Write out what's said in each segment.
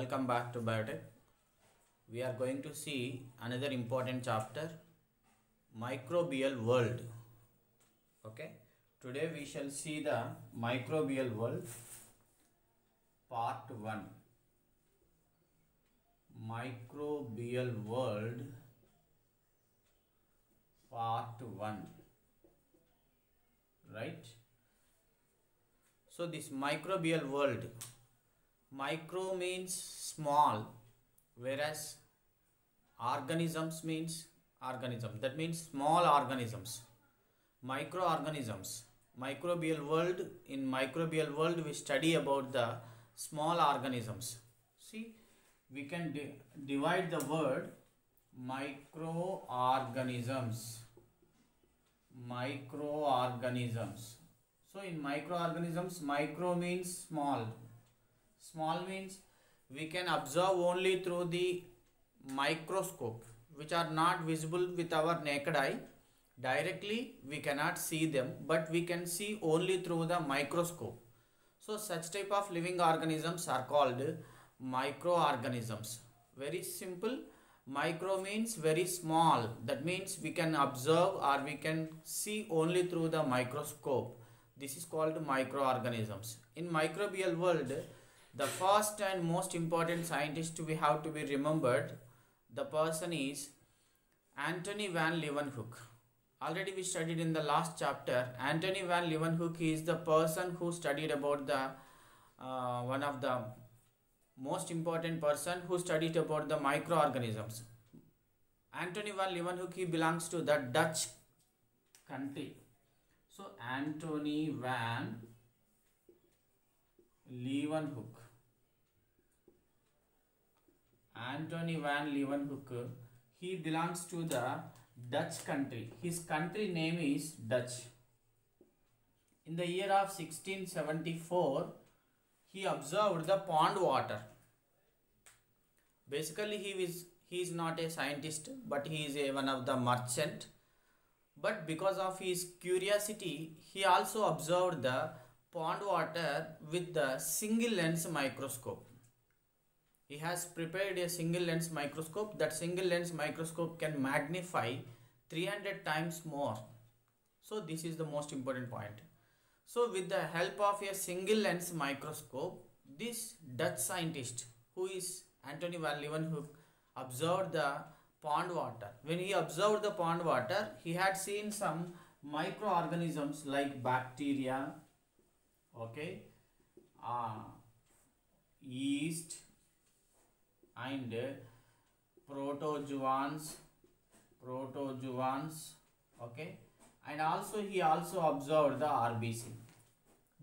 Welcome back to Biotech. We are going to see another important chapter Microbial World. Okay, today we shall see the Microbial World Part 1. Microbial World Part 1. Right? So, this microbial world micro means small whereas organisms means organism. That means small organisms. Microorganisms. Microbial world. In microbial world we study about the small organisms. See we can di- divide the word microorganisms. Microorganisms. So in microorganisms micro means small small means we can observe only through the microscope which are not visible with our naked eye. Directly we cannot see them but we can see only through the microscope. So such type of living organisms are called microorganisms. Very simple. Micro means very small. That means we can observe or we can see only through the microscope. This is called microorganisms. In microbial world the first and most important scientist we have to be remembered the person is Anthony van Leeuwenhoek. Already we studied in the last chapter. Anthony van Leeuwenhoek is the person who studied about the uh, one of the most important person who studied about the microorganisms. Anthony van Leeuwenhoek he belongs to the Dutch country. So Anthony van Leeuwenhoek. Anthony van Leeuwenhoek, he belongs to the Dutch country. His country name is Dutch. In the year of 1674, he observed the pond water. Basically, he is he is not a scientist, but he is a, one of the merchant. But because of his curiosity, he also observed the pond water with the single lens microscope. He has prepared a single lens microscope. That single lens microscope can magnify 300 times more. So, this is the most important point. So, with the help of a single lens microscope, this Dutch scientist who is Anthony van Leeuwenhoek observed the pond water. When he observed the pond water, he had seen some microorganisms like bacteria, okay, uh, yeast, and protozoans protozoans okay? And also he also observed the rbc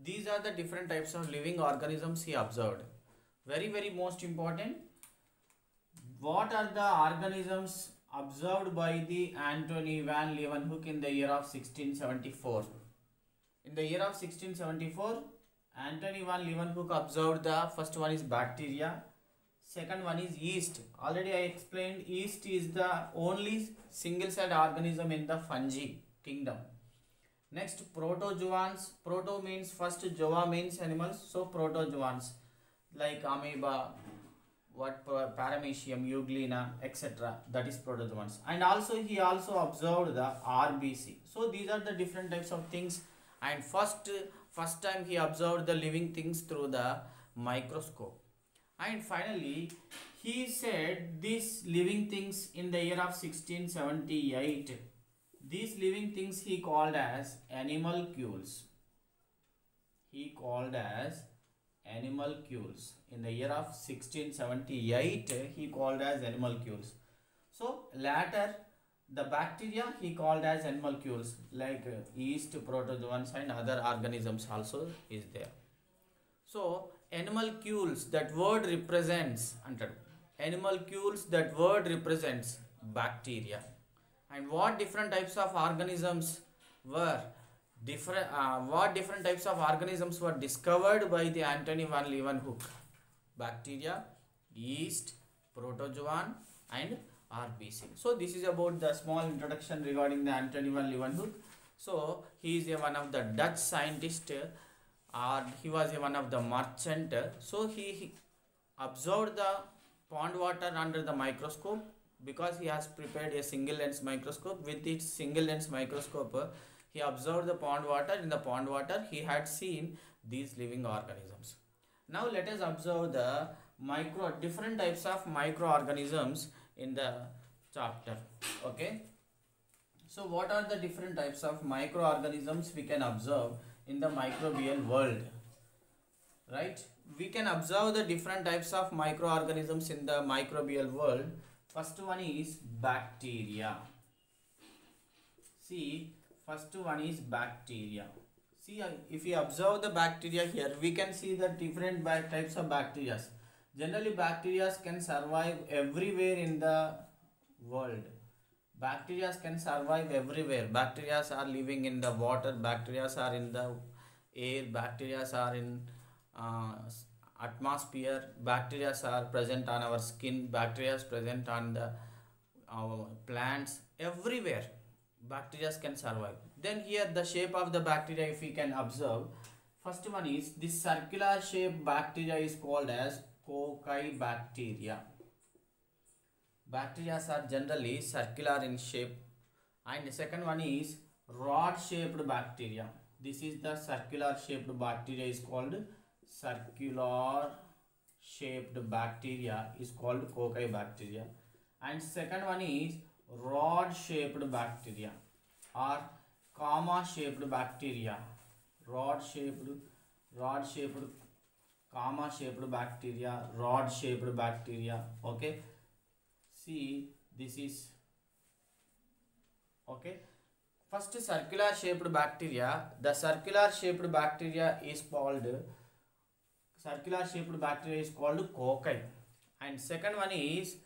these are the different types of living organisms he observed. Very very most important. What are the organisms observed by the Antony van leeuwenhoek in the year of 1674 in the year of 1674 Antony van leeuwenhoek observed the first one is bacteria second one is yeast. Already i explained yeast is the only single celled organism in the fungi kingdom. Next protozoans. Proto means first zoa means animals so protozoans like amoeba what paramecium euglena etc that is protozoans. And also he also observed the rbc so these are the different types of things. And first first time he observed the living things through the microscope and finally he said these living things in the year of 1678 these living things he called as animalcules he called as animalcules in the year of 1678 he called as animalcules so later the bacteria he called as animalcules like yeast protozoans and other organisms also is there. So animalcules that word represents under animalcules that word represents bacteria. And what different types of organisms were different uh, what different types of organisms were discovered by the Anthony van Leeuwenhoek? Bacteria yeast protozoan and RBC so this is about the small introduction regarding the Anthony van Leeuwenhoek. So he is a one of the Dutch scientist uh, or he was one of the merchant. So he, he observed the pond water under the microscope because he has prepared a single lens microscope. With its single lens microscope he observed the pond water. In the pond water he had seen these living organisms. Now let us observe the micro different types of microorganisms in the chapter. Okay? So what are the different types of microorganisms we can observe in the microbial world right? We can observe the different types of microorganisms in the microbial world. First one is bacteria. See first one is bacteria. See uh, if you observe the bacteria here we can see the different types of bacteria. Generally bacteria can survive everywhere in the world bacteria can survive everywhere. Bacteria are living in the water bacteria are in the air bacteria are in uh, atmosphere bacteria are present on our skin bacteria is present on the plants everywhere. Bacteria can survive. Then here the shape of the bacteria if we can observe first one is this circular shape bacteria is called as cocci bacteria bacteria are generally circular in shape and the second one is rod shaped bacteria. This is the circular shaped bacteria is called circular shaped bacteria is called cocci bacteria. And second one is rod shaped bacteria or comma shaped bacteria. Rod shaped rod shaped comma shaped bacteria rod shaped bacteria okay see this is okay. First circular shaped bacteria. The circular shaped bacteria is called circular shaped bacteria is called cocci. And second one is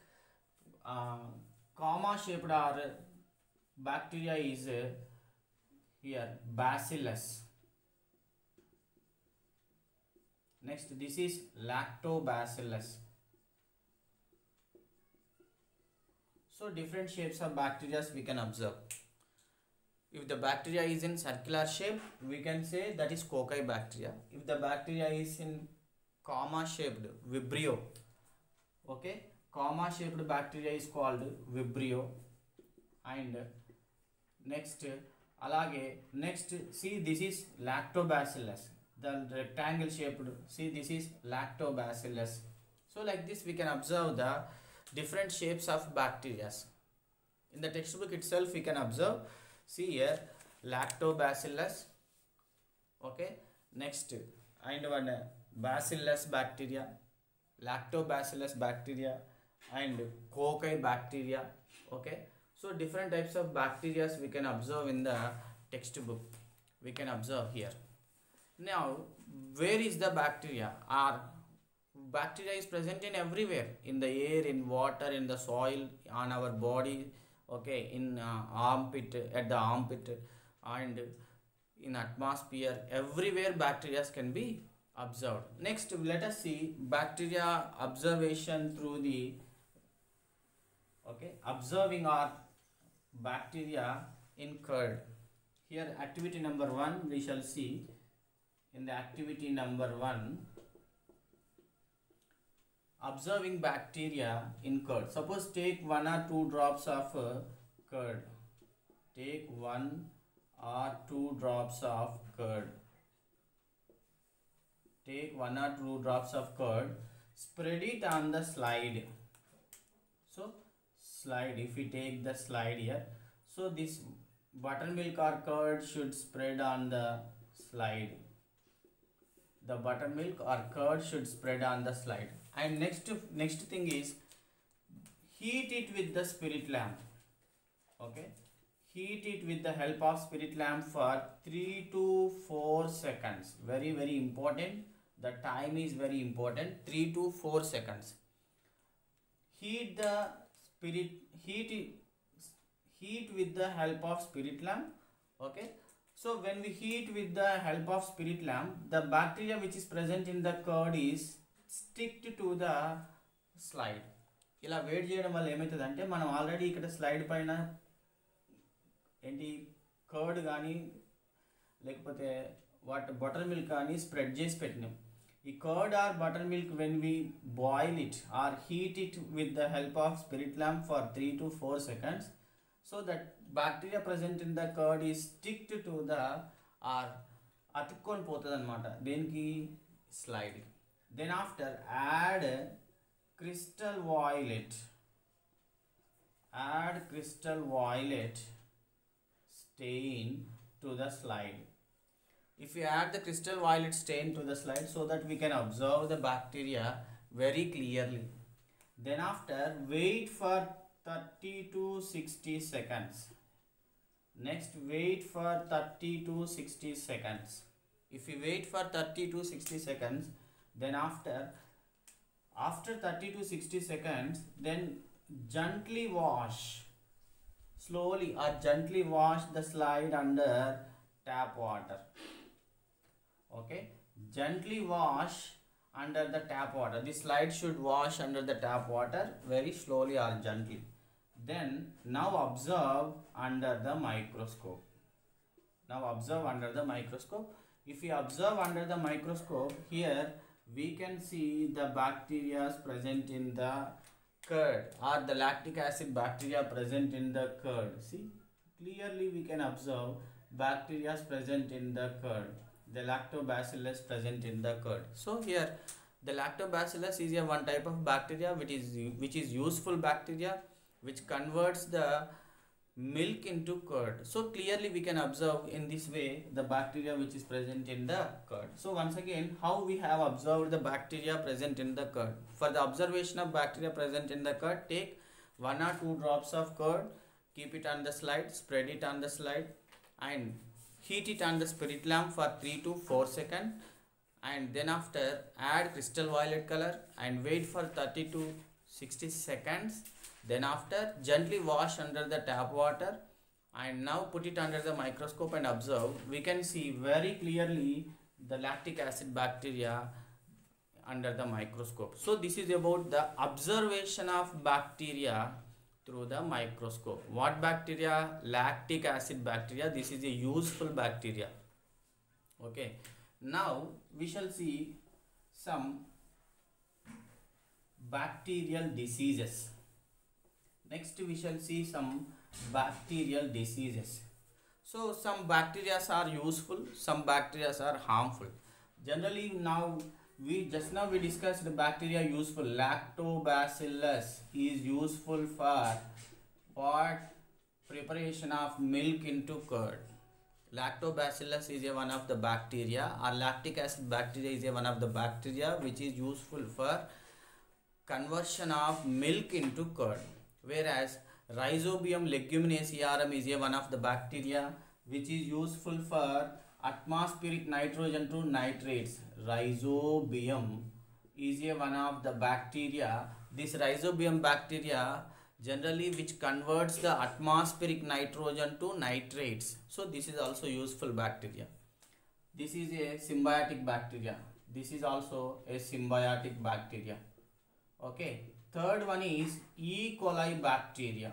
uh, comma shaped or bacteria is uh, here bacillus. Next this is lactobacillus so different shapes of bacteria we can observe if the bacteria is in circular shape we can say that is cocci bacteria if the bacteria is in comma shaped vibrio okay comma shaped bacteria is called vibrio and next అలాగే next see this is Lactobacillus the rectangle shaped see this is Lactobacillus so like this we can observe the different shapes of bacteria. In the textbook itself, we can observe. See here, lactobacillus. Okay. Next, and one bacillus bacteria, lactobacillus bacteria, and cocci bacteria. Okay. So different types of bacteria we can observe in the textbook. We can observe here. Now, where is the bacteria? Are bacteria is present in everywhere in the air in water in the soil on our body okay in uh, armpit at the armpit and in atmosphere everywhere bacteria can be observed. Next let us see bacteria observation through the okay observing our bacteria in curd here activity number 1 we shall see. In the activity number 1 observing bacteria in curd. Suppose take one or two drops of uh, curd. Take one or two drops of curd. Take one or two drops of curd. Spread it on the slide. So slide if we take the slide here so this buttermilk or curd should spread on the slide. The buttermilk or curd should spread on the slide and next next thing is heat it with the spirit lamp. Okay? Heat it with the help of spirit lamp for 3 to 4 seconds. Very very important. The time is very important. 3 to 4 seconds. Heat the spirit heat heat with the help of spirit lamp. Okay? So when we heat with the help of spirit lamp the bacteria which is present in the curd is stick to the slide. ఇలా wait చేయడం వల్ల ఏమవుతుందంటే మనం already ఇక్కడ slide పైన ఏంటి curd కానీ లేకపోతే వాటి బటర్ మిల్క్ కానీ స్ప్రెడ్ చేసి పెట్టినాం. ఈ curd or butter milk when we boil it or heat it with the help of spirit lamp for three to four seconds so that bacteria present in the curd ఈ stick to the ఆర్ అతుక్కొని పోతుంది అనమాట దేనికి? Slide then after add crystal violet. Add crystal violet stain to the slide. If we add the crystal violet stain to the slide so that we can observe the bacteria very clearly. Then after wait for 30 to 60 seconds. Next wait for 30 to 60 seconds. If we wait for 30 to 60 seconds then after after 30 to 60 seconds then gently wash. Slowly or gently wash the slide under tap water. Okay? Gently wash under the tap water. The slide should wash under the tap water very slowly or gently. Then now observe under the microscope. Now observe under the microscope. If you observe under the microscope here we can see the bacteria present in the curd. Or the lactic acid bacteria present in the curd? See clearly we can observe bacteria present in the curd. The lactobacillus present in the curd. So here the lactobacillus is a one type of bacteria which is which is useful bacteria which converts the milk into curd. So clearly we can observe in this way the bacteria which is present in the curd. So once again how we have observed the bacteria present in the curd? For the observation of bacteria present in the curd take one or two drops of curd keep it on the slide spread it on the slide and heat it on the spirit lamp for 3 to 4 seconds and then after add crystal violet color and wait for 30 to 60 seconds then after gently wash under the tap water and now put it under the microscope and observe. We can see very clearly the lactic acid bacteria under the microscope. So this is about the observation of bacteria through the microscope. What bacteria? Lactic acid bacteria. This is a useful bacteria. Okay. Now we shall see some bacterial diseases next we shall see some bacterial diseases. So some bacteria are useful some bacteria are harmful. Generally now we just now we discussed the bacteria useful. Lactobacillus is useful for what preparation of milk into curd. Lactobacillus is a one of the bacteria. Or lactic acid bacteria is a one of the bacteria which is useful for conversion of milk into curd whereas rhizobium leguminosarum is a one of the bacteria which is useful for atmospheric nitrogen to nitrates. Rhizobium is a one of the bacteria. This rhizobium bacteria generally which converts the atmospheric nitrogen to nitrates. So this is also useful bacteria. This is a symbiotic bacteria. This is also a symbiotic bacteria. Okay third one is e. coli bacteria.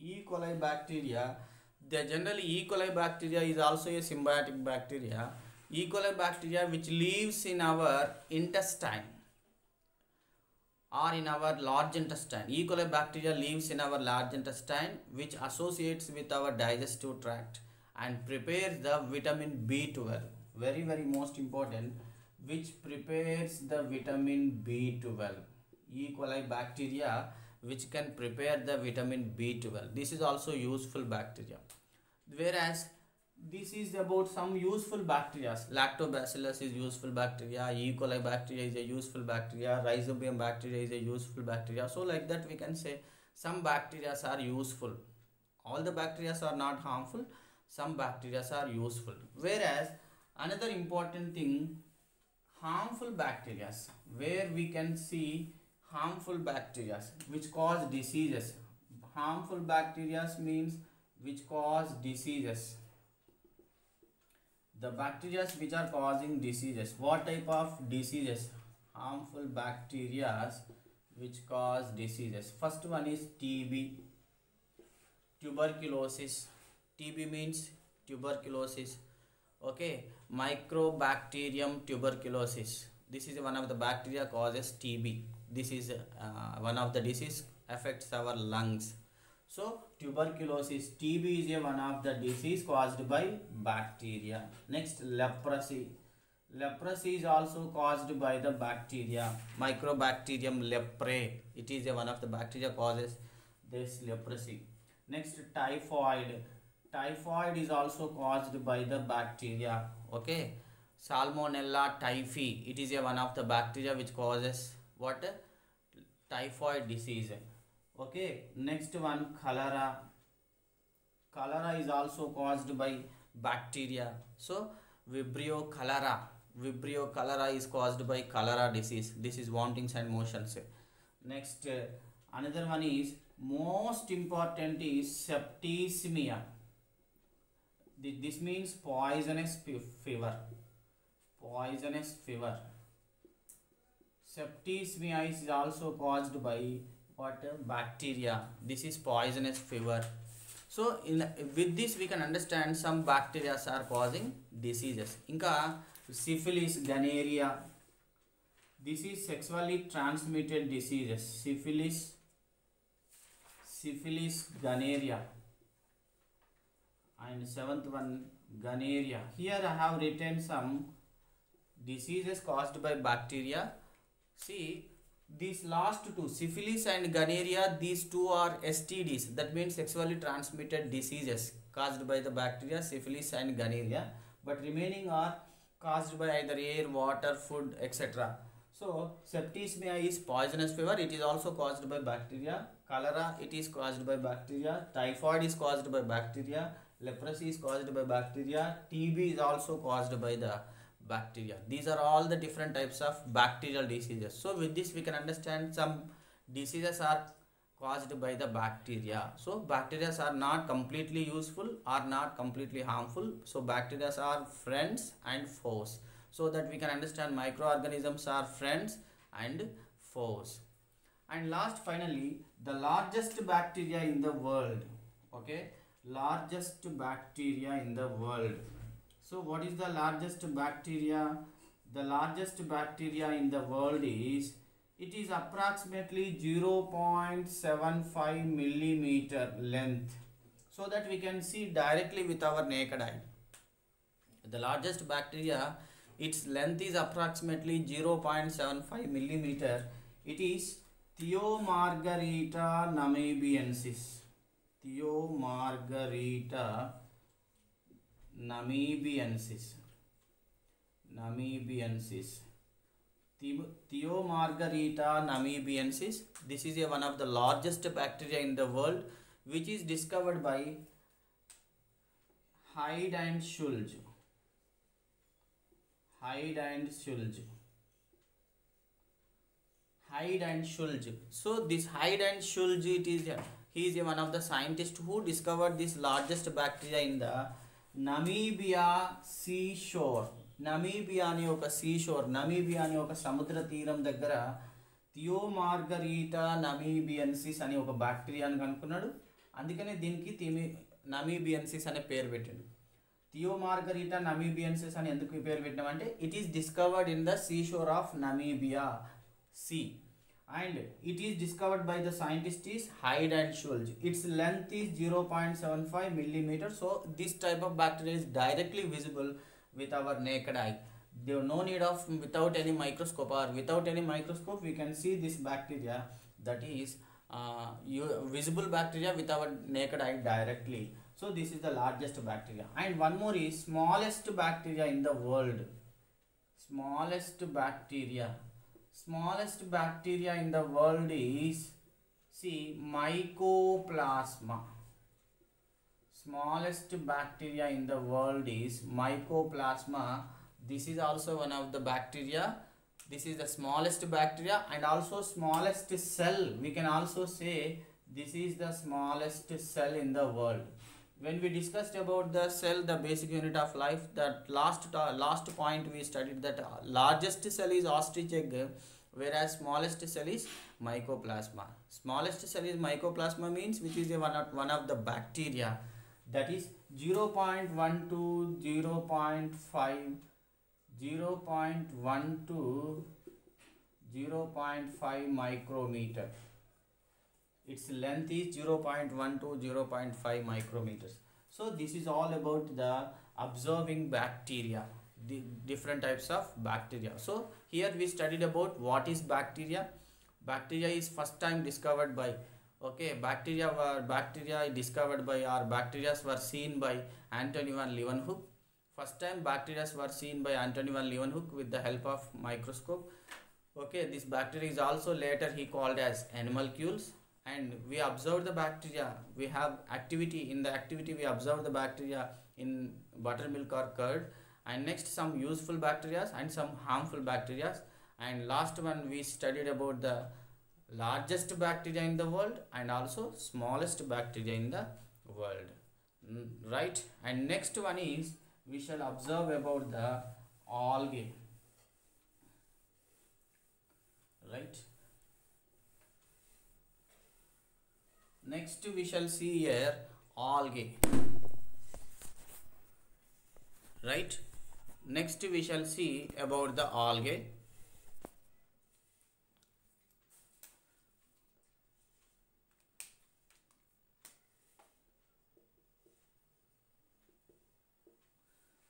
E. coli bacteria the generally e. coli bacteria is also a symbiotic bacteria. E. coli bacteria which lives in our intestine or in our large intestine. E. coli bacteria lives in our large intestine which associates with our digestive tract and prepares the vitamin b12 very very most important which prepares the vitamin b12 E. coli bacteria which can prepare the vitamin B12. This is also useful bacteria. Whereas this is about some useful bacteria. Lactobacillus is useful bacteria. E. coli bacteria is a useful bacteria. Rhizobium bacteria is a useful bacteria. So like that we can say some bacteria are useful. All the bacteria are not harmful. Some bacteria are useful. Whereas another important thing harmful bacteria where we can see harmful bacteria which cause diseases. Harmful bacteria means which cause diseases. The bacteria which are causing diseases. What type of diseases? Harmful bacteria which cause diseases. First one is tb tuberculosis. Tb means tuberculosis. Okay? Microbacterium tuberculosis. This is one of the bacteria causes tb this is uh, one of the disease affects our lungs. So tuberculosis tb is a one of the disease caused by bacteria. Next leprosy. Leprosy is also caused by the bacteria. Microbacterium leprae it is a one of the bacteria causes this leprosy. Next typhoid. Typhoid is also caused by the bacteria. Okay? Salmonella typhi. It is a one of the bacteria which causes what? Typhoid disease. Okay next one cholera. Cholera is also caused by bacteria. So vibrio cholera. Vibrio cholera is caused by cholera disease. This is vomitings and motions next another one is most important is septicemia. This means poisonous fever. Poisonous fever septicemia is also caused by what? Bacteria. This is poisonous fever. So in with this we can understand some bacteria are causing diseases. ఇంకా syphilis gonorrhea. This is sexually transmitted diseases. Syphilis syphilis gonorrhea. And seventh one gonorrhea. Here i have written some diseases caused by bacteria see these last two syphilis and gonorrhea these two are stds that means sexually transmitted diseases caused by the bacteria syphilis and gonorrhea but remaining are caused by either air water food etc so septicemia is poisonous fever. It is also caused by bacteria. Cholera it is caused by bacteria. Typhoid is caused by bacteria. Leprosy is caused by bacteria. Tb is also caused by the bacteria. These are all the different types of bacterial diseases. So with this we can understand some diseases are caused by the bacteria. So bacteria are not completely useful or not completely harmful. So bacteria are friends and foes. So that we can understand microorganisms are friends and foes. And last finally the largest bacteria in the world. Okay? Largest bacteria in the world so what is the largest bacteria? The largest bacteria in the world is it is approximately 0.75 millimeter length. So that we can see directly with our naked eye. The largest bacteria its length is approximately 0.75 millimeter. It is thiomargarita namibiensis. Thiomargarita namibiensis namibiensis The- thiomargarita namibiensis this is a one of the largest bacteria in the world which is discovered by hyde and schulze hyde and schulze hyde and schulze so this hyde and schulze it is he is a one of the scientists who discovered this largest bacteria in the Namibia sea shore Namibia అనే ఒక see shore Namibia అనే ఒక సముద్ర తీరం దగ్గర Theo margarita నమీబియన్సిస్ అనే ఒక బ్యాక్టీరియాని కనుక్కున్నాడు. అందుకనే దీనికి తిమి నమీబియన్సిస్ అనే పేరు పెట్టాడు. థియో మార్గరీటా నమీబియన్సిస్ అని ఎందుకు పేరు పెట్టినామంటే it is discovered in the sea shore of Namibia sea and it is discovered by the scientist is Hyde and Schulze. Its length is 0.75 millimeter. So this type of bacteria is directly visible with our naked eye. There no need of without any microscope or without any microscope we can see this bacteria that is uh, visible bacteria with our naked eye directly. So this is the largest bacteria. And one more is smallest bacteria in the world. Smallest bacteria smallest bacteria in the world is see mycoplasma. Smallest bacteria in the world is mycoplasma. This is also one of the bacteria. This is the smallest bacteria and also smallest cell. We can also say this is the smallest cell in the world when we discussed about the cell the basic unit of life that last last point we studied that uh, largest cell is ostrich egg whereas smallest cell is mycoplasma. Smallest cell is mycoplasma means which is a one of, one of the bacteria. That is 0.1 to 0.5 0.1 to 0.5 micrometer its length is 0.1 to 0.5 micrometers. So this is all about the observing bacteria the different types of bacteria. So here we studied about what is bacteria. Bacteria is first time discovered by okay bacteria were bacteria discovered by or bacteria were seen by Antony van Leeuwenhoek. First time bacteria were seen by Antony van Leeuwenhoek with the help of microscope. Okay this bacteria is also later he called as animalcules and we observe the bacteria. We have activity in the activity we observe the bacteria in buttermilk or curd and next some useful bacteria and some harmful bacteria. And last one we studied about the largest bacteria in the world and also smallest bacteria in the world. Mm, right? And next one is we shall observe about the algae. Right next we shall see here algae right? Next we shall see about the algae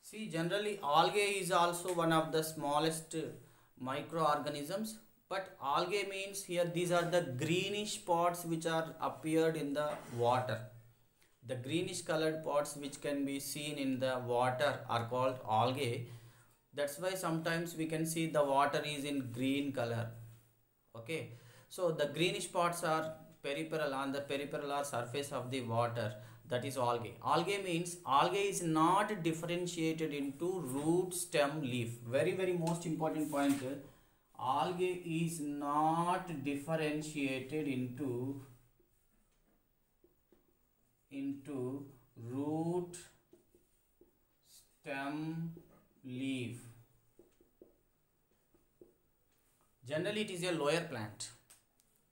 see generally algae is also one of the smallest microorganisms but algae means here these are the greenish spots which are appeared in the water. The greenish colored pods which can be seen in the water are called algae. That's why sometimes we can see the water is in green color. Okay? So the greenish spots are peripheral on the peripheral or surface of the water that is algae. Algae means algae is not differentiated into root stem leaf. Very very most important point algae is not differentiated into into root stem leaf. Generally it is a lower plant.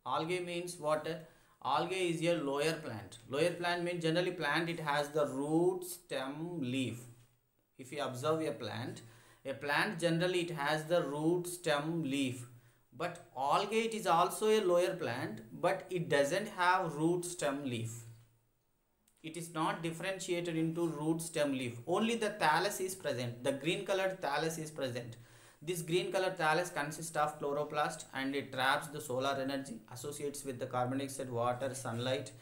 Algae means what? Algae is a lower plant. Lower plant means generally plant it has the root stem leaf. If you observe a plant a plant generally it has the root stem leaf. But algae it is also a lower plant but it doesn't have root stem leaf. It is not differentiated into root stem leaf. Only the thallus is present. The green colored thallus is present. This green colored thallus consists of chloroplast and it traps the solar energy associates with the carbon dioxide water sunlight.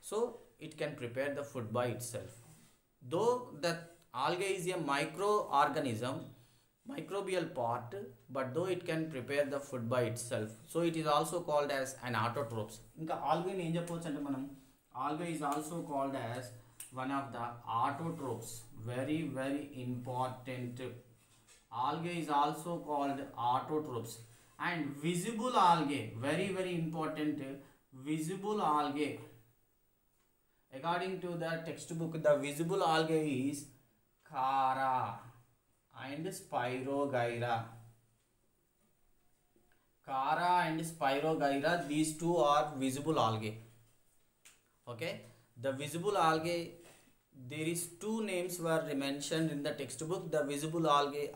So it can prepare the food by itself. Though the algae is a microorganism microbial part but though it can prepare the food by itself so it is also called as an autotrophs. ఇంకా algae ఏం చెప్పొచ్చు అంటే మనం algae is also called as one of the autotrophs. very very important algae is also called autotrophs. and visible algae very very important visible algae according to the textbook the visible algae is chara and spirogyra. Chara and spirogyra these two are visible algae. Okay? The visible algae there is two names were mentioned in the textbook. The visible algae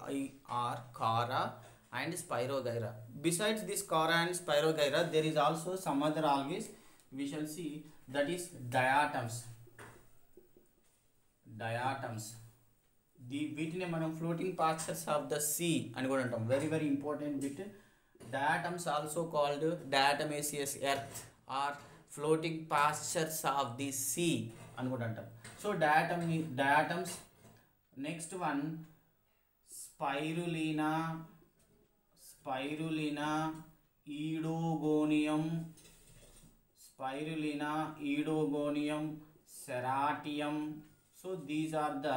are chara and spirogyra. Besides this chara and spirogyra there is also some other algae. We shall see that is diatoms. Diatoms దీ వీటిని మనం floating pastures of the sea అని కూడా అంటాం. Very very important bit diatoms also called diatomaceous earth or floating pastures of the sea అని కూడా అంటాం. So diatom diatoms next one Spirulina Spirulina Oedogonium Spirulina Oedogonium Ceratium so these are the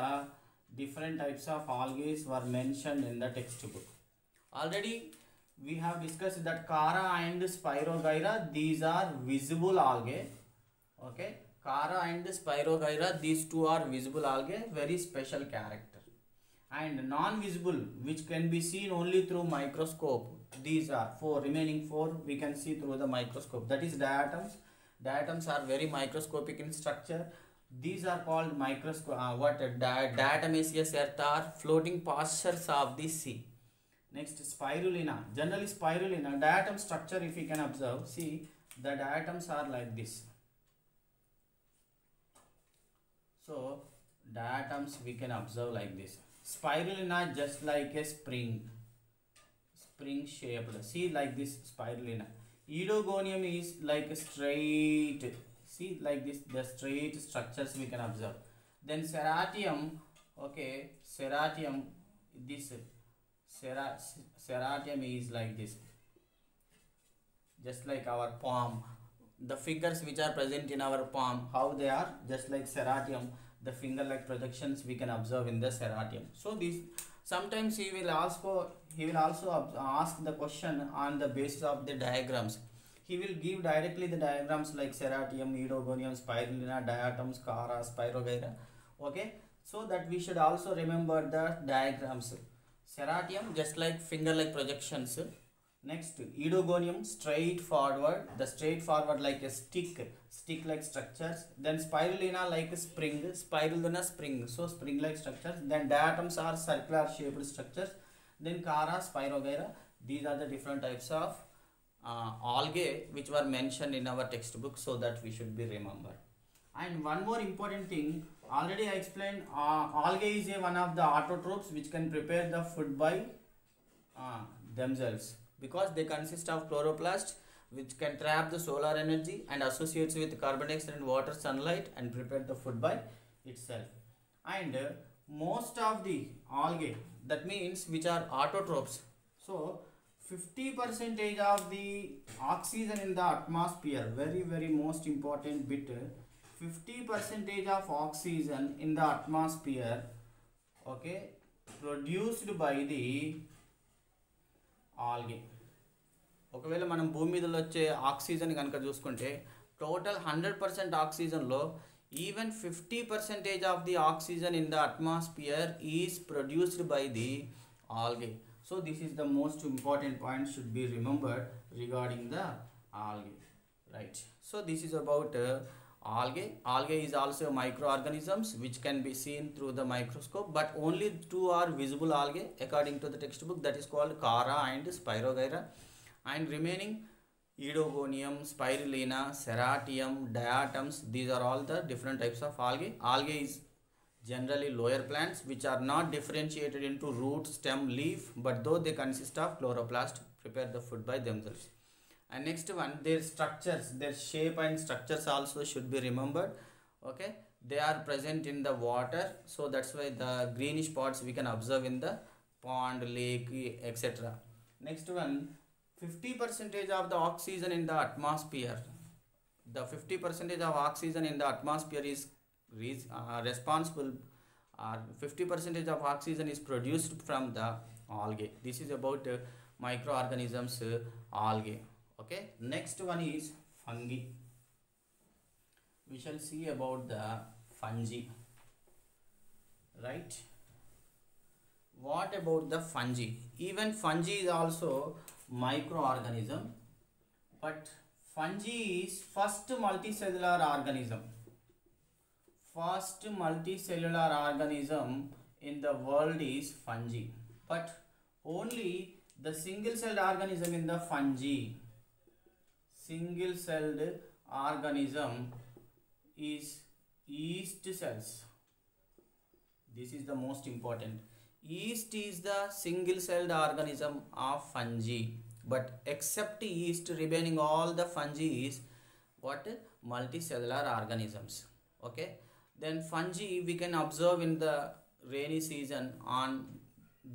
different types of algae were mentioned in the textbook. Already we have discussed that chara and spirogyra these are visible algae. Okay? Chara and spirogyra these two are visible algae very special character. And non-visible which can be seen only through microscope. These are four remaining four we can see through the microscope. That is diatoms. Diatoms are very microscopic in structure these are called microscope uh, what? Di- diatomaceous earth are floating pastures of the sea. Next spirulina. Generally spirulina diatom structure if you can observe see the diatoms are like this. So diatoms we can observe like this. Spirulina just like a spring. Spring shaped. See like this spirulina. Oedogonium is like a straight see like this the straight structures we can observe. Then ceratium okay ceratium this Cera- ceratium is like this. Just like our palm. The figures which are present in our palm how they are? Just like ceratium the finger like projections we can observe in the ceratium so this sometimes he will ask. also he will also ask the question on the basis of the diagrams he will give directly the diagrams like ceratium oedogonium spirulina diatoms chara spirogyra okay? So that we should also remember the diagrams. Ceratium just like finger like projections. Next oedogonium straight forward. The straight forward like a stick. Stick like structures. Then spirulina like a spring. Spirulina spring. So spring like structures. Then diatoms are circular shaped structures. Then chara spirogyra these are the different types of uh, algae which were mentioned in our textbook so that we should be remember and one more important thing already i explained uh, algae is a one of the autotrophs which can prepare the food by uh, themselves. Because they consist of chloroplast which can trap the solar energy and associates with carbon dioxide and water sunlight and prepare the food by itself. And most of the algae that means which are autotrophs so 50 percentage of the oxygen in the atmosphere very very most important bit 50 percentage of oxygen in the atmosphere okay produced by the algae ఒకవేళ మనం భూమి మీద వచ్చే oxygen కనుక చూసుకుంటే total hundred percent ఆక్సిజన్లో even fifty percentage of the oxygen in the atmosphere is produced by the algae so this is the most important point should be remembered regarding the algae right? So this is about uh, algae. Algae is also microorganisms which can be seen through the microscope but only two are visible algae according to the textbook that is called chara and spirogyra. And remaining oedogonium spirulina ceratium diatoms these are all the different types of algae. Algae is generally lower plants which are not differentiated into root stem leaf but though they consist of chloroplast prepare the food by themselves. And next one their structures their shape and structures also should be remembered okay? They are present in the water so that's why the greenish spots we can observe in the pond lake etc next one 50 percentage of the oxygen in the atmosphere. The 50 percentage of oxygen in the atmosphere is uh, responsible uh, 50 percentage of oxygen is produced from the algae. This is about uh, microorganisms uh, algae. Okay? Next one is fungi. We shall see about the fungi. Right? What about the fungi? Even fungi is also microorganism but fungi is first multicellular organism first multicellular organism in the world is fungi. But only the single celled organism in the fungi single celled organism is yeast cells. This is the most important. Yeast is the single celled organism of fungi. But except yeast remaining all the fungi is what? Multicellular organisms. Okay then fungi we can observe in the rainy season on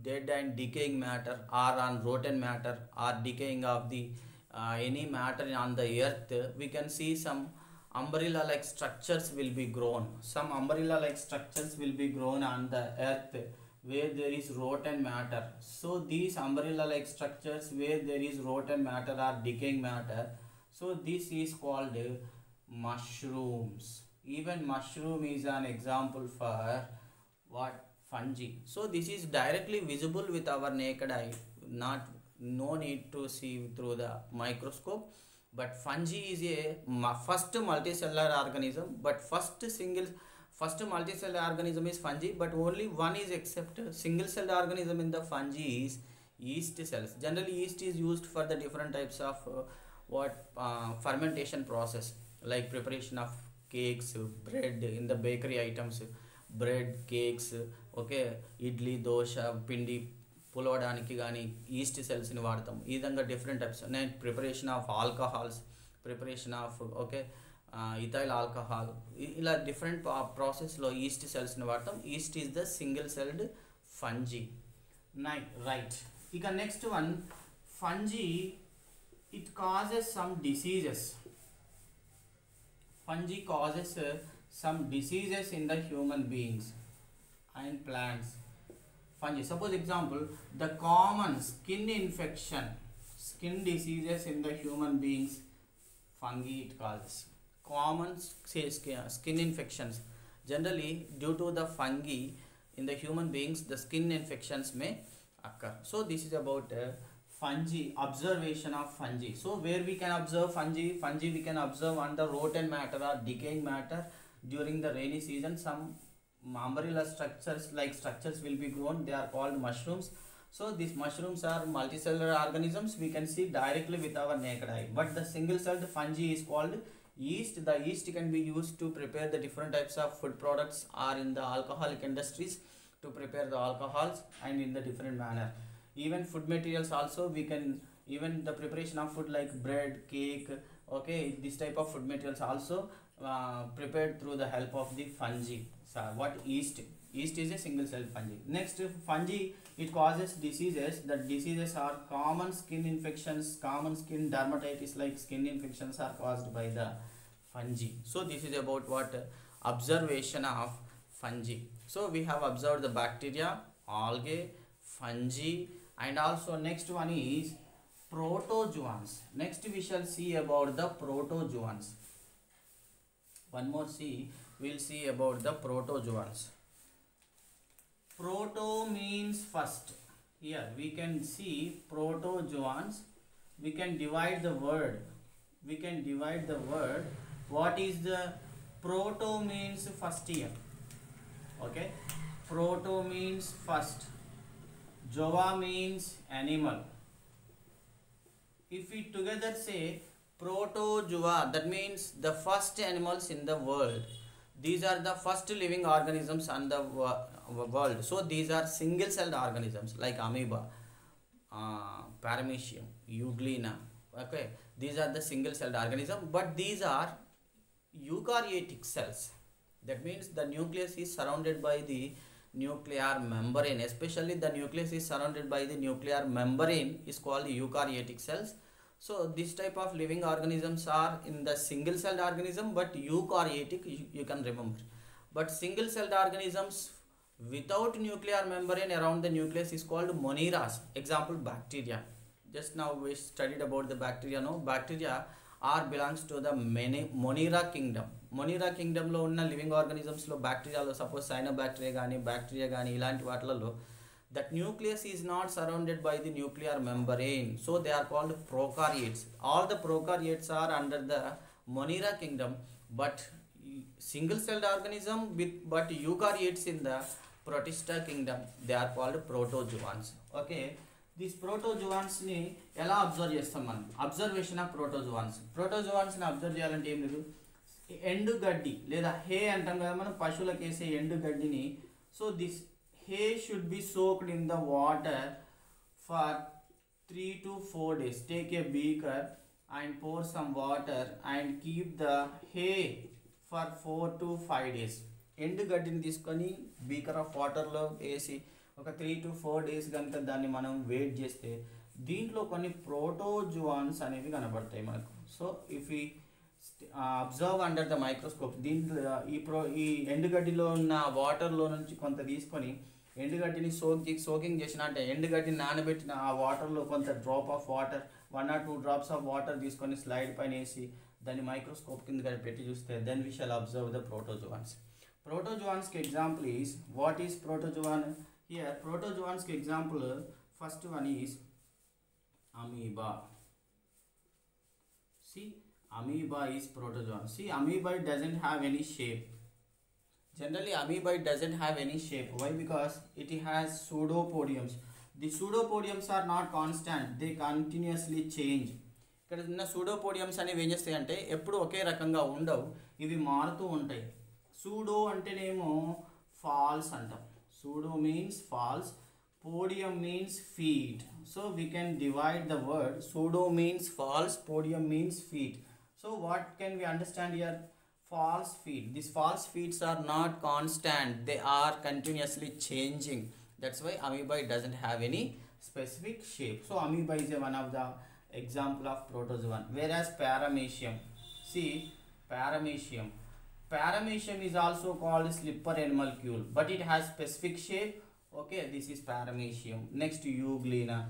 dead and decaying matter or on rotten matter or decaying of the uh, any matter on the earth. We can see some umbrella like structures will be grown. Some umbrella like structures will be grown on the earth where there is rotten matter. So these umbrella like structures where there is rotten matter or decaying matter so this is called mushrooms even mushroom is an example for what? Fungi. So this is directly visible with our naked eye. Not no need to see through the microscope. But fungi is a first multicellular organism but first single first multicellular organism is fungi but only one is except single celled organism in the fungi is yeast cells. Generally yeast is used for the different types of uh, what uh, fermentation process like preparation of cakes bread in the bakery items bread cakes okay idli dosa పిండి పులవడానికి కానీ yeast సెల్స్ని వాడతాం ఈ విధంగా different types నేను preparation of alcohols preparation of okay ethyl alcohol ఇలా different ప్రాసెస్లో ఈస్ట్ సెల్స్ని వాడతాం. Yeast is the single celled fungi నై రైట్ ఇక next one fungi it causes some diseases fungi causes uh, some diseases in the human beings and plants. Fungi. Suppose example the common skin infection skin diseases in the human beings fungi it causes. Common skin infections. Generally due to the fungi in the human beings the skin infections may occur. So this is about uh, fungi observation of fungi. So where we can observe fungi? Fungi we can observe on the rotten matter or decaying matter during the rainy season. Some umbrella structures like structures will be grown. They are called mushrooms. So these mushrooms are multicellular organisms. We can see directly with our naked eye. But the single celled fungi is called yeast. The yeast can be used to prepare the different types of food products or in the alcoholic industries to prepare the alcohols and in the different manner even food materials also we can even the preparation of food like bread cake okay this type of food materials also uh, prepared through the help of the fungi. So what yeast? Yeast is a single cell fungi. Next fungi it causes diseases. The diseases are common skin infections common skin dermatitis like skin infections are caused by the fungi. So this is about what? Observation of fungi. So we have observed the bacteria algae fungi and also next one is protozoans. Next we shall see about the protozoans. One more see we'll see about the protozoans. Proto means first. Here we can see protozoans. We can divide the word. We can divide the word. What is the proto means first here? Okay. Proto means first Jova means animal. If we together say protozoa, that means the first animals in the world. These are the first living organisms on the world. So these are single-celled organisms like amoeba, uh, paramecium, euglena. Okay, these are the single-celled organism, but these are eukaryotic cells. That means the nucleus is surrounded by the nuclear membrane especially the nucleus is surrounded by the nuclear membrane is called eukaryotic cells. So this type of living organisms are in the single celled organism but eukaryotic you, you can remember. But single celled organisms without nuclear membrane around the nucleus is called moneras example bacteria. Just now we studied about the bacteria no? Bacteria are belongs to the many monera kingdom Monera కింగ్డమ్లో ఉన్న living ఆర్గానిజమ్స్లో బ్యాక్టీరియాలో suppose cyanobacteria కానీ bacteria కానీ ఇలాంటి వాటిలలో that nucleus is not surrounded by the nuclear membrane so they are called prokaryotes all the prokaryotes are under the Monera kingdom but single celled organism with but eukaryotes in the Protista kingdom they are called protozoans okay this ప్రోటోజువాన్స్ని ఎలా observe చేస్తాం మనం? Observation of protozoans ప్రోటోజువాన్స్ని observe చేయాలంటే ఏం లేదు? ఎండు గడ్డి లేదా హే అంటాం కదా మనం పశువులకు వేసే ఎండు గడ్డిని. So this hay should be soaked in the water for three to four days. Take a beaker and pour some water and keep the hay for four to five days. ఎండు గడ్డిని తీసుకొని బీకర్ ఆఫ్ వాటర్లో వేసి ఒక three to four days కనుక దాన్ని మనం wait చేస్తే దీంట్లో కొన్ని ప్రోటోజువాన్స్ అనేవి కనబడతాయి మనకు. సో ఇఫ్ ఈ అబ్జర్వ్ అండర్ ద మైక్రోస్కోప్ దీంట్లో ఈ ప్రో ఈ ఎండుగడ్డిలో ఉన్న వాటర్లో నుంచి కొంత తీసుకొని ఎండుగడ్డిని సోక్ సోకింగ్ చేసిన అంటే ఎండుగడ్డిని నానబెట్టిన ఆ వాటర్లో కొంత drop of water one or two drops of water తీసుకొని స్లైడ్ పైన వేసి దాన్ని మైక్రోస్కోప్ కింద పెట్టి చూస్తే then we shall observe the protozoans ప్రోటోజువాన్స్కి example is what is protozoan here ప్రోటోజువాన్స్కి example first one is amoeba C amoeba is protozoan see amoeba doesn't have any shape generally amoeba doesn't have any shape why because it has pseudopodiums the pseudopodiums are not constant they continuously change ఇక్కడ ఉన్న సూడోపోడియమ్స్ అనేవి ఏం చేస్తాయి అంటే ఎప్పుడు ఒకే రకంగా ఉండవు ఇవి మారుతూ ఉంటాయి సూడో అంటేనేమో ఫాల్స్ అంటాం pseudo means false podium means feet so we can divide the word pseudo means false podium means feet so what can we understand here? False feet these false feet are not constant. They are continuously changing. That's why amoeba doesn't have any specific shape. So amoeba is one of the example of protozoan. Whereas paramecium. See paramecium. Paramecium is also called slipper animalcule but it has specific shape. Okay this is paramecium. Next to euglena.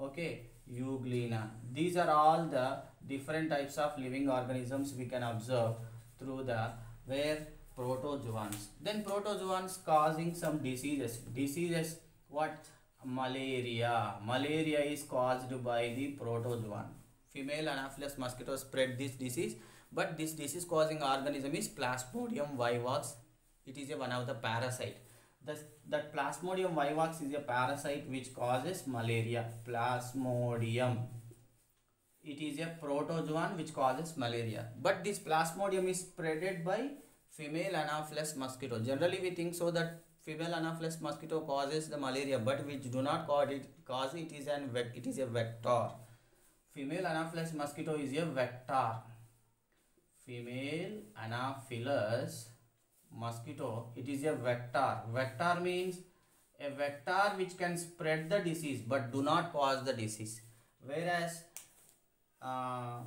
Okay euglena. These are all the different types of living organisms we can observe through the where protozoans. Then protozoans causing some diseases. Diseases what? Malaria. Malaria is caused by the protozoan. Female anopheles mosquito spread this disease but this disease causing organism is plasmodium vivax. It is a one of the parasite. The, that plasmodium vivax is a parasite which causes malaria. Plasmodium it is a protozoan which causes malaria. But this plasmodium is spreaded by female anopheles mosquito. Generally we think so that female anopheles mosquito causes the malaria but which do not cause it cause it is an it is a vector. Female anopheles mosquito is a vector. Female anopheles mosquito it is a vector. Vector means a vector which can spread the disease but do not cause the disease. Whereas uh,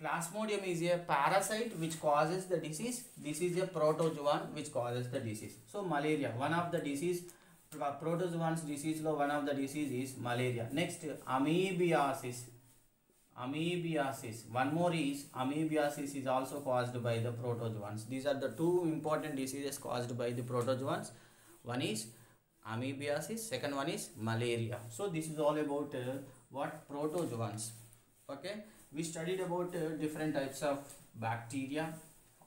plasmodium is a parasite which causes the disease. This is a protozoan which causes the disease. So malaria one of the disease protozoans disease lo one of the disease is malaria. Next amoebiasis. Amoebiasis one more is amoebiasis is also caused by the protozoans. These are the two important diseases caused by the protozoans. One is amoebiasis second one is malaria. So this is all about uh, what protozoans. Okay we studied about uh, different types of bacteria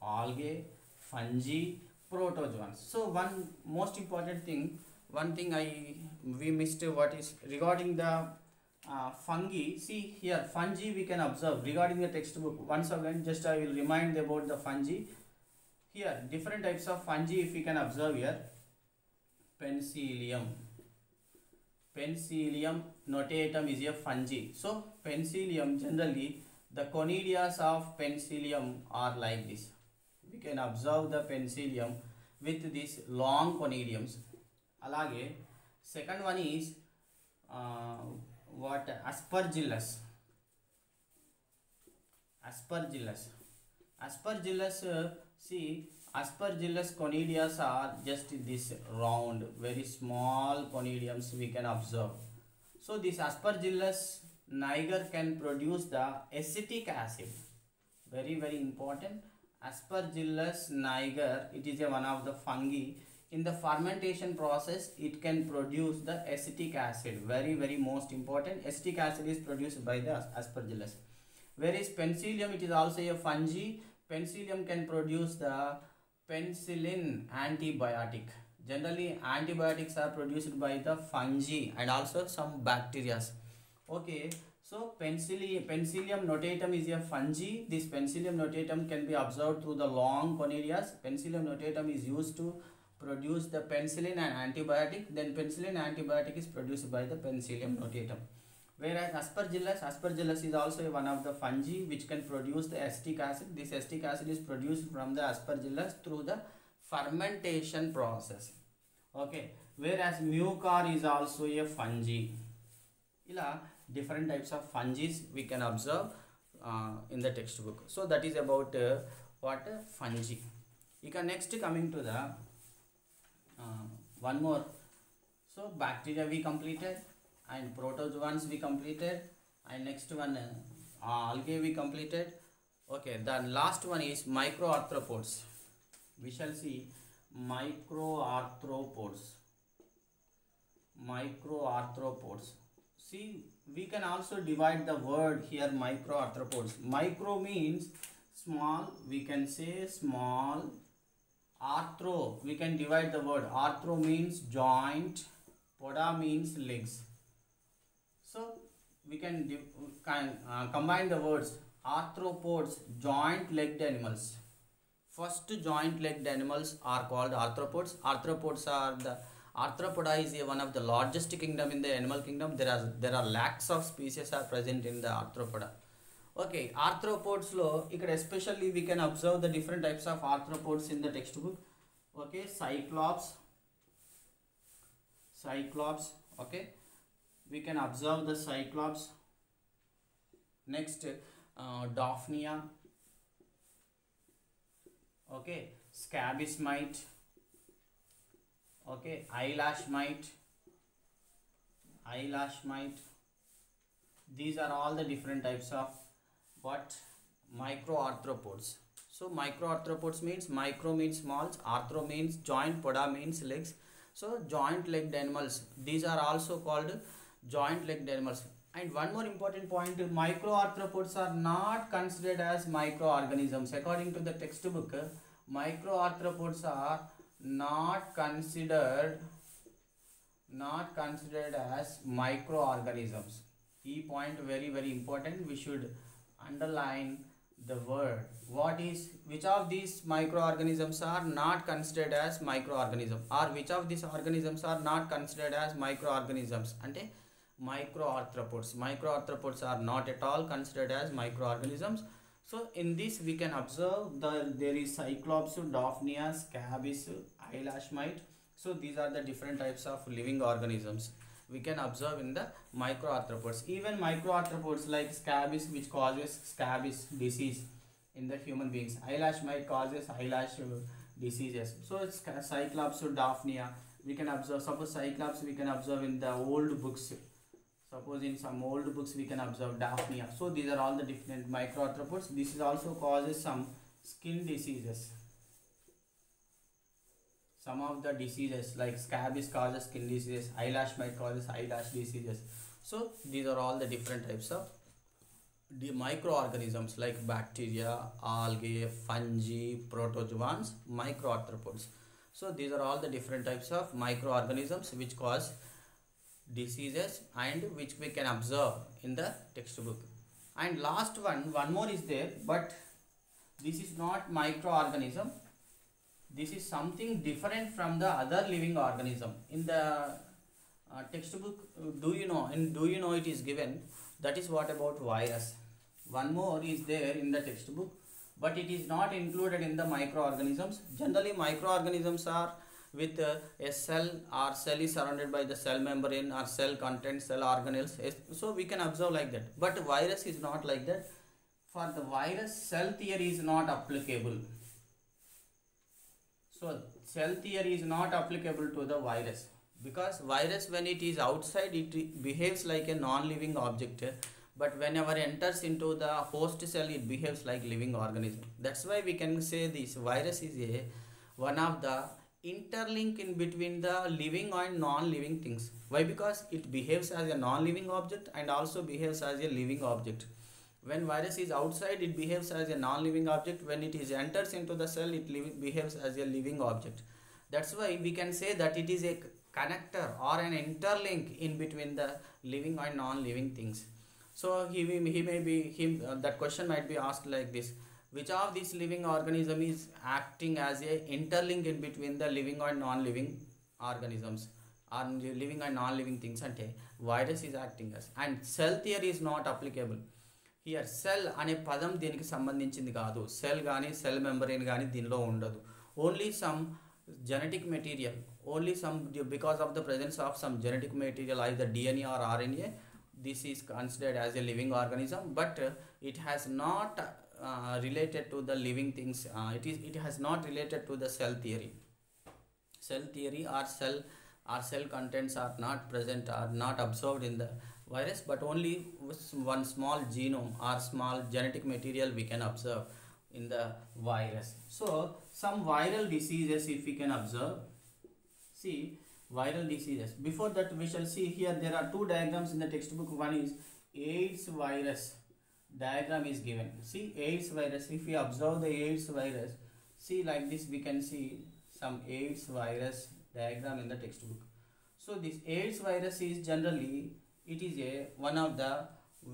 algae fungi protozoans. So one most important thing one thing i we missed uh, what is regarding the uh, fungi. See here fungi we can observe. Regarding the textbook once again just i will remind about the fungi. Here different types of fungi if we can observe here. Penicillium. Penicillium notatum is a fungi. So penicillium generally the conidias of penicillium are like this. We can observe the penicillium with these long conidiums. Alage second one is uh, what aspergillus. Aspergillus. Aspergillus uh, see aspergillus conidias are just this round very small conidiums we can observe so this aspergillus niger can produce the acetic acid. Very very important. Aspergillus niger it is a one of the fungi. In the fermentation process it can produce the acetic acid. Very very most important. Acetic acid is produced by the aspergillus. Whereas penicillium? It is also a fungi. Penicillium can produce the penicillin antibiotic generally antibiotics are produced by the fungi and also some bacteria okay so penicillium, penicillium notatum is a fungi. This penicillium notatum can be observed through the long conidias penicillium notatum is used to produce the penicillin and antibiotic. Then penicillin antibiotic is produced by the penicillium notatum. Whereas aspergillus aspergillus is also one of the fungi which can produce the acetic acid. This acetic acid is produced from the aspergillus through the fermentation process. Okay whereas mucor is also a fungi. Ila different types of fungi we can observe uh, in the textbook. So that is about uh, what uh, fungi. Ika next coming to the uh, one more. So bacteria we completed and protozoans we completed and next one uh, algae we completed. Okay the last one is microarthropods we shall see. Microarthropods. Microarthropods. See we can also divide the word here micro arthropods micro means small we can say small arthro. We can divide the word. Arthro means joint poda means legs. So we can, can uh, combine the words. Arthropods joint legged animals first joint legged animals are called arthropods arthropods are the arthropoda is a, one of the largest kingdom in the animal kingdom there are there are lakhs of species are present in the arthropoda okay arthropods లో ఇక్కడ especially we can observe the different types of arthropods in the textbook okay cyclops cyclops okay we can observe the cyclops next uh, daphnia okay. Scabies mite okay. Eyelash mite eyelash mite these are all the different types of what? Microarthropods. So microarthropods means micro means small arthro means joint poda means legs. So joint legged animals. These are also called joint legged animals and one more important point microarthropods are not considered as microorganisms. According to the textbook microarthropods are not considered not considered as microorganisms. Key point very very important. We should underline the word. What is which of these microorganisms are not considered as microorganism or which of these organisms are not considered as microorganisms? Ante microarthropods. Microarthropods are not at all considered as microorganisms. So in this we can observe the there is cyclops daphnia scabies eyelash mite. So these are the different types of living organisms we can observe in the microarthropods. Even microarthropods like scabies which causes scabies disease in the human beings. Eyelash mite causes eyelash uh, diseases. So it's cyclops daphnia we can observe. Suppose cyclops we can observe in the old books suppose in some old books we can observe daphnia. So these are all the different microarthropods. This is also causes some skin diseases. Some of the diseases like scabies causes skin diseases eyelash mite causes eyelash diseases. So these are all the different types of the microorganisms like bacteria algae fungi protozoans microarthropods. So these are all the different types of microorganisms which cause diseases and which we can observe in the textbook. And last one one more is there but this is not microorganism. This is something different from the other living organism. In the uh, textbook do you know and do you know it is given? That is what about virus? One more is there in the textbook but it is not included in the microorganisms. Generally microorganisms are with a cell or cell is surrounded by the cell membrane or cell content cell organelles. So we can observe like that. But virus is not like that. For the virus cell theory is not applicable. So cell theory is not applicable to the virus. Because virus when it is outside it behaves like a non-living object. But whenever enters into the host cell it behaves like living organism. That's why we can say this virus is a one of the interlink in between the living and non-living things. Why? Because it behaves as a non-living object and also behaves as a living object. When virus is outside it behaves as a non-living object. When it is enters into the cell it behaves as a living object. That's why we can say that it is a connector or an interlink in between the living and non-living things. So he, he may be him uh, that question might be asked like this which of these living organism is acting as a interlink in between the living and non-living organisms or living and non-living things అంటే virus is acting us and cell theory is not applicable here cell అనే పదం దీనికి సంబంధించింది కాదు cell కానీ cell membrane కానీ దీనిలో ఉండదు only some genetic material only some because of the presence of some genetic material either dna or rna this is considered as a living organism but uh, it has not uh, related to the living things uh, it is it has not related to the cell theory cell theory or cell or cell contents are not present are not observed in the virus but only one small genome or small genetic material we can observe in the virus so some viral diseases if we can observe see viral diseases. Before that, we shall see here there are two diagrams in the textbook. One is AIDS virus diagram is given. See AIDS virus. If we observe the AIDS virus, see like this, we can see some AIDS virus diagram in the textbook. So this AIDS virus is generally it is a one of the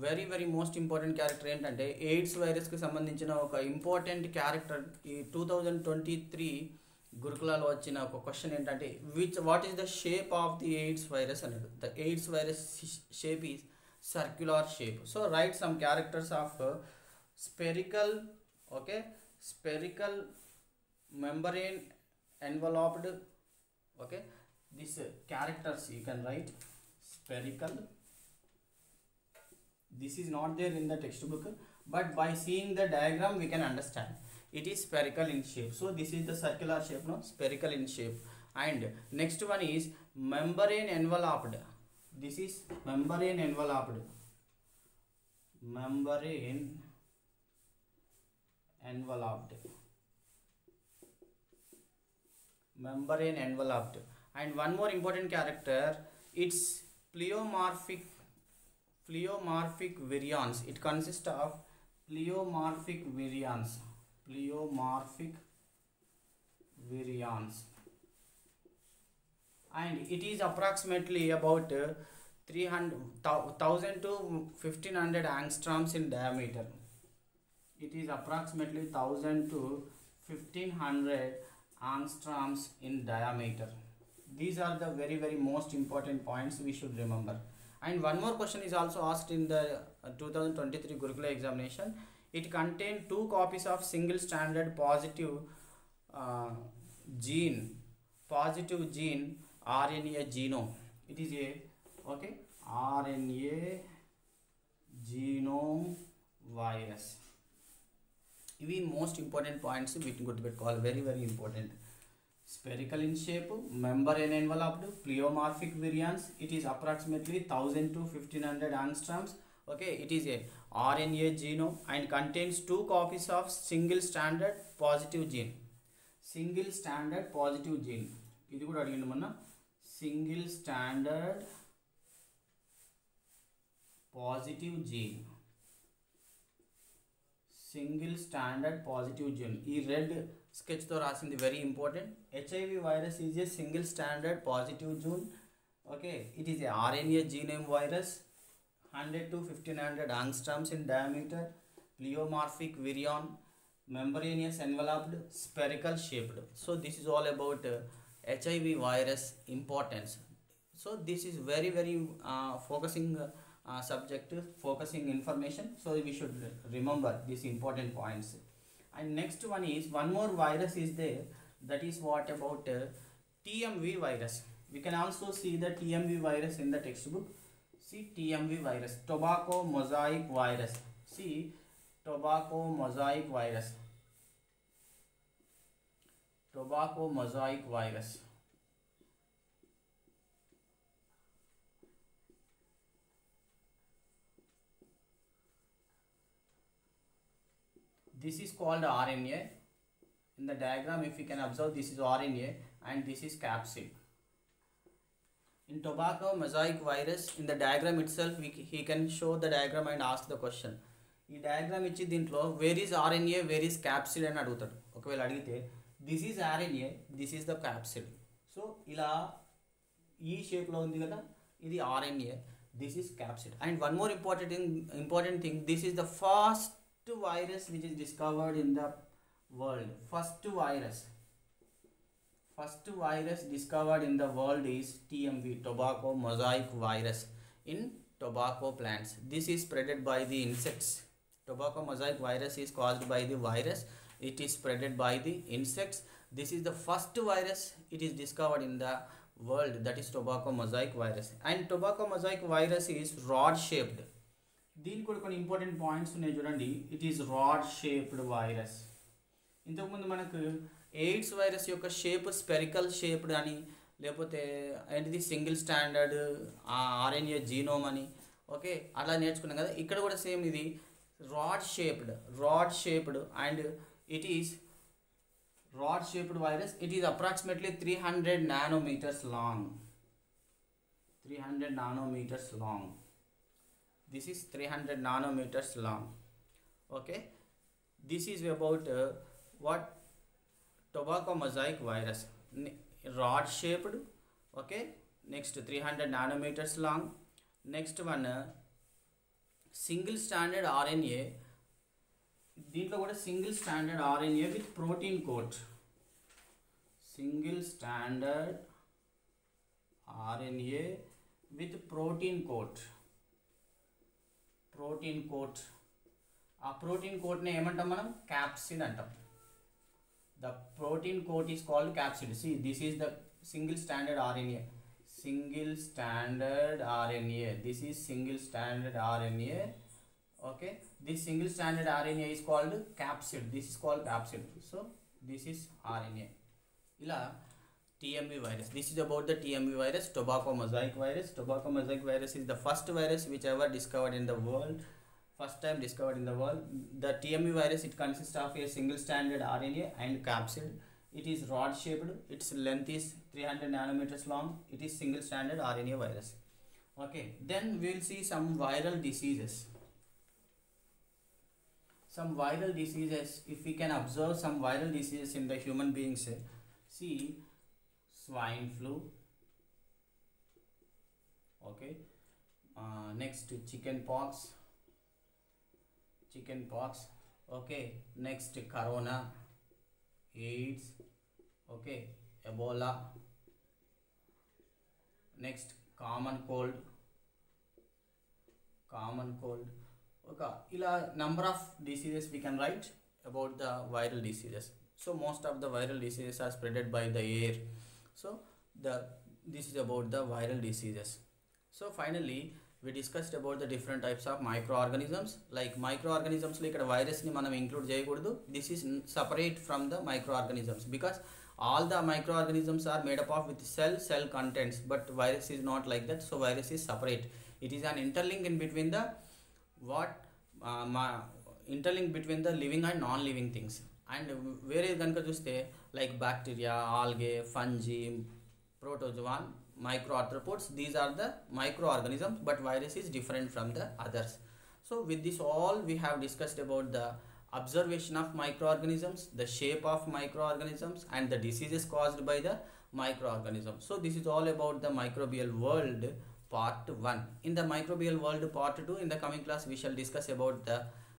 very very most important character ఏంటంటే AIDS వైరస్కి సంబంధించిన ఒక important character ఈ two thousand twenty three గురుకులాలో వచ్చిన ఒక question ఏంటంటే which what is the shape of the AIDS virus అన్నాడు the AIDS virus shape circular shape. So write some characters of uh, spherical okay spherical membrane enveloped okay. This uh, characters you can write spherical. This is not there in the textbook but by seeing the diagram we can understand. It is spherical in shape. So this is the circular shape no? Spherical in shape. And next one is membrane enveloped this is membrane enveloped. Membrane enveloped. Membrane enveloped. And one more important character it's pleomorphic pleomorphic virions it consists of pleomorphic virions pleomorphic virions and it is approximately about uh, 300 1000 to 1500 angstroms in diameter. It is approximately 1000 to 1500 angstroms in diameter. These are the very very most important points we should remember. And one more question is also asked in the uh, 2023 gurukula examination. It contained two copies of single stranded positive uh, gene positive gene rna genome it is a okay rna genome virus ఇవి most important points వీటిని గుర్తుపెట్టుకోవాలి very very important spherical in shape membrane en enveloped pleomorphic virions it is approximately thousand to fifteen hundred angstroms okay it is a RNA genome and contains two copies of single standard positive gene single standard positive gene ఇది కూడా అడిగింది మొన్న single standard positive gene single standard positive gene ఈ red స్కెచ్తో రాసింది very important HIV virus is a single standard positive June okay it is a RNA జీనేమ్ virus hundred to fifteen hundred ఆంగ్స్ట్రామ్స్ in diameter pleomorphic విరియాన్ membranous enveloped spherical shaped so this is all about uh, hiv virus importance. So this is very very uh, focusing uh, subject focusing information. So we should remember these important points. And next one is one more virus is there. That is what about uh, tmv virus. We can also see the tmv virus in the textbook. See tmv virus. Tobacco mosaic virus. See tobacco mosaic virus tobacco mosaic virus this is called rna in the diagram if you can observe this is rna and this is capsid in tobacco mosaic virus in the diagram itself we, he can show the diagram and ask the question ఈ diagram ఇచ్చి దీంట్లో where is RNA where is capsid అని అడుగుతాడు ఒకవేళ అడిగితే this is RNA this is the capsid so ఇలా ఈ షేప్లో ఉంది కదా ఇది RNA this is capsid and one more important important thing this is the first virus which is discovered in the world first virus first virus discovered in the world is TMV tobacco mosaic virus in tobacco plants this is spreaded by the insects tobacco mosaic virus is caused by the virus it is spreaded by the insects. This is the first virus. It is discovered in the world. That is tobacco mosaic virus. And tobacco mosaic virus is rod shaped. దీనికి కూడా కొన్ని important points ఉన్నాయి చూడండి. It is rod shaped virus ఇంతకుముందు మనకు AIDS virus యొక్క shape spherical shaped అని లేకపోతే ఏంటిది? సింగిల్ స్టాండర్డ్ ఆర్ఎన్ఏ జీనోమ్ అని. ఓకే అలా నేర్చుకున్నాం కదా. ఇక్కడ కూడా సేమ్ ఇది. Rod shaped rod shaped and it is rod shaped virus. It is approximately 300 nanometers long. 300 nanometers long. This is 300 nanometers long. Okay? This is about uh, what? Tobacco mosaic virus. Rod shaped. Okay? Next 300 nanometers long. Next one uh, single stranded rna దీంట్లో కూడా single standard RNA with protein coat single standard RNA with protein coat protein coat ఆ protein కోట్ని ఏమంటాం మనం capsid అంటాం the protein coat is called capsid see this is the single standard RNA single standard RNA. This is single standard RNA. Okay, This single stranded RNA is called capsid. This is called capsid. So this is RNA. ఇలా TMV virus. This is about the TMV virus, tobacco mosaic virus. Tobacco mosaic virus is the first virus which ever discovered in the world. First time discovered in the world. The TMV virus it consists of a single stranded RNA and capsid. It is rod shaped. Its length is 300 nanometers long. It is single stranded RNA virus. Okay, then we will see some viral diseases some viral diseases if we can observe some viral diseases in the human beings eh? see swine flu okay? Uh, next chicken pox chicken pox okay? Next corona aids okay? Ebola. Next common cold common cold. ఒక ఇలా number of diseases we can write about the viral diseases so most of the viral diseases are spreaded by the air so the this is about the viral diseases so finally we discussed about the different types of microorganisms like microorganisms లో ఇక్కడ వైరస్ని మనం include చేయకూడదు this is separate from the microorganisms because all the microorganisms are made up of with cell cell contents but virus is not like that so virus is separate it is an interlink in between the what uh, ma- interlink between the living and non living things and వేరే కనుక చూస్తే like bacteria algae fungi protozoan micro arthropods these are the microorganisms but virus is different from the others so with this all we have discussed about the observation of microorganisms the shape of microorganisms and the diseases caused by the microorganisms so this is all about the microbial world part 1 in the microbial world part 2 in the coming class we shall discuss about the